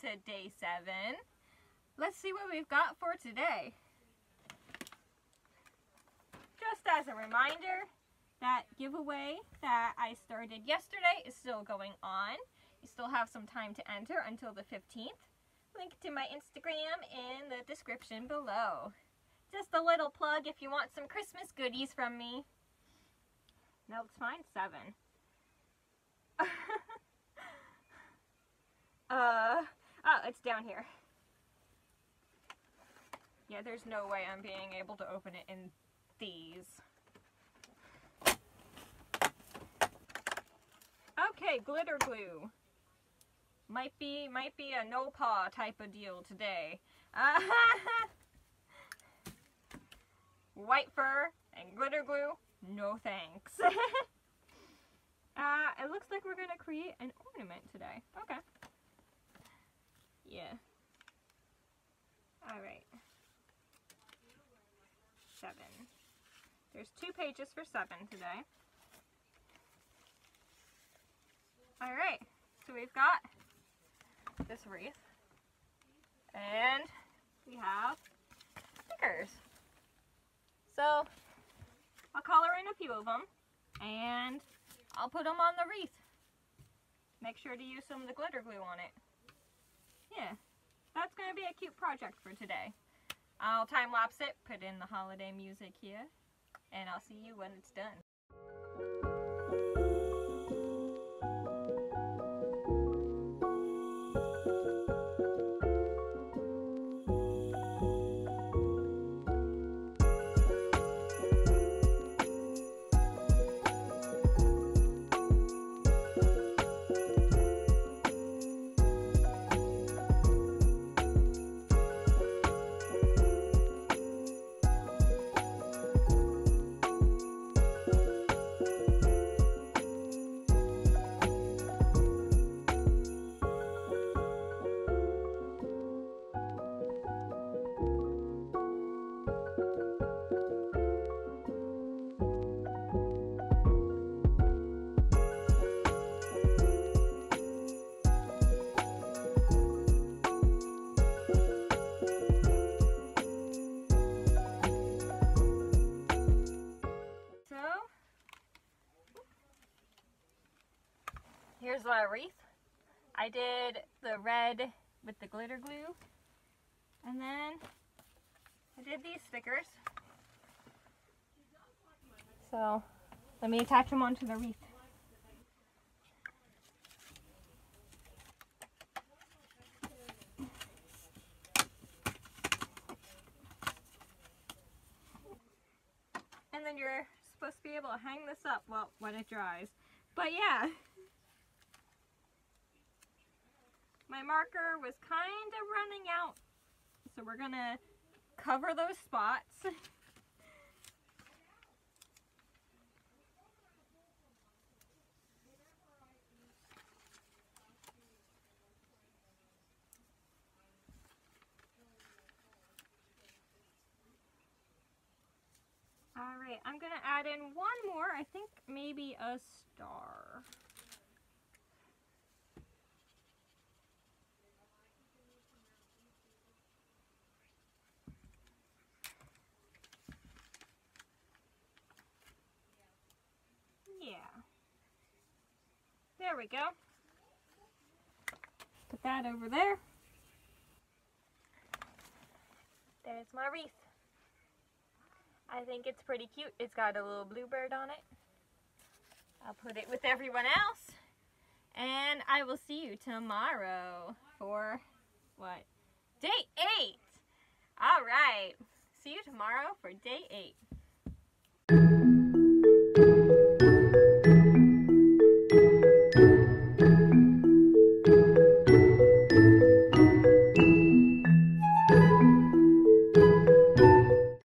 To day seven. Let's see what we've got for today. Just as a reminder, that giveaway that I started yesterday is still going on. You still have some time to enter until the 15th. Link to my Instagram in the description below. Just a little plug if you want some Christmas goodies from me. No, it's fine, seven. uh oh, it's down here. Yeah, there's no way I'm being able to open it in these. Okay, glitter glue. Might be, might be a no paw type of deal today. White fur and glitter glue, no thanks. uh, it looks like we're going to create an ornament today. Okay. Yeah. Alright. Seven. There's two pages for seven today. Alright, so we've got this wreath. And we have stickers. So I'll color in a few of them and I'll put them on the wreath. Make sure to use some of the glitter glue on it. Yeah, that's going to be a cute project for today. I'll time lapse it, put in the holiday music here, and I'll see you when it's done. So, here's my wreath. I did the red with the glitter glue. And then I did these stickers. So, let me attach them onto the wreath. And then you're supposed to be able to hang this up, well, when it dries. But yeah. My marker was kind of running out. So we're going to cover those spots. Alright, I'm going to add in one more. I think maybe a star. Yeah. There we go. Put that over there. There's my wreath. I think it's pretty cute. It's got a little bluebird on it. I'll put it with everyone else. And I will see you tomorrow for what? Day eight. All right. See you tomorrow for day eight.